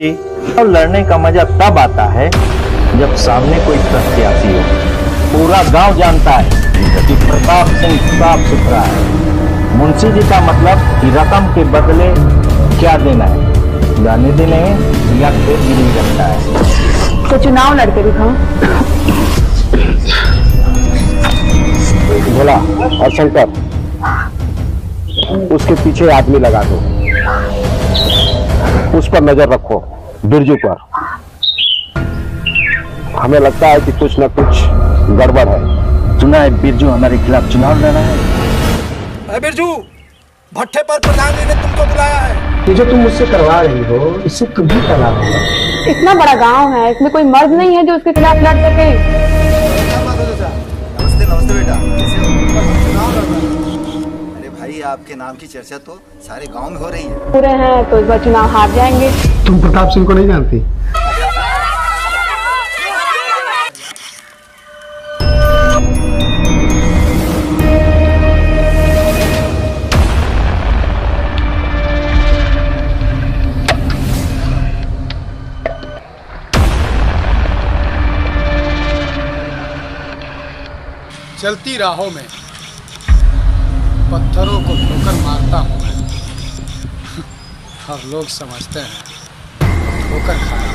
और लड़ने का मज़ा तब आता है जब सामने कोई प्रत्याशी हो। पूरा गाँव जानता है कि प्रताप सिंह साफ़ सुथरा है। मुंशी जी का मतलब कि रकम के बदले क्या देना है? जाने देने या खेत गिरी करता है? तो चुनाव लड़के दिखाओ। भोला और शंकर उसके पीछे आदमी लगा दो। उस पर नज़र रखो बिरजू पर। हमें लगता है कि कुछ न कुछ गड़बड़ है। सुना है बिरजू हमारे खिलाफ चुनाव लड़ रहा है बिरजू भट्टे पर प्रधान जी ने तुमको बुलाया है। ये जो तुम मुझसे करवा रही हो इससे तुम्हें लाभ होगा इतना बड़ा गाँव है इसमें कोई मर्द नहीं है जो उसके खिलाफ लड़ सके। नमस्ते नमस्ते बेटा। हो आपके नाम की चर्चा तो सारे गाँव में हो रही है। पूरे हैं तो इस बार चुनाव हार जाएँगे। तुम प्रताप सिंह को नहीं जानती? चलती राहों में पत्थरों को ठोकर मारता हूँ। हर लोग समझते हैं ठोकर खा